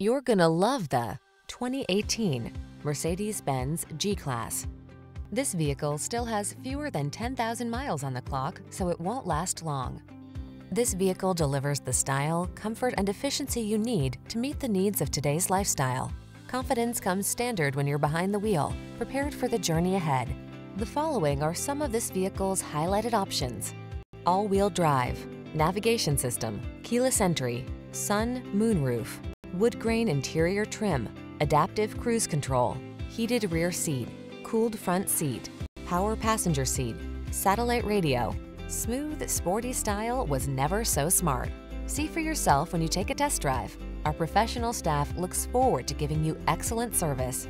You're gonna love the 2018 Mercedes-Benz G-Class. This vehicle still has fewer than 10,000 miles on the clock, so it won't last long. This vehicle delivers the style, comfort, and efficiency you need to meet the needs of today's lifestyle. Confidence comes standard when you're behind the wheel, prepared for the journey ahead. The following are some of this vehicle's highlighted options. All-wheel drive, navigation system, keyless entry, sun, moonroof, wood grain interior trim, adaptive cruise control, heated rear seat, cooled front seat, power passenger seat, satellite radio. Smooth, sporty style was never so smart. See for yourself when you take a test drive. Our professional staff looks forward to giving you excellent service.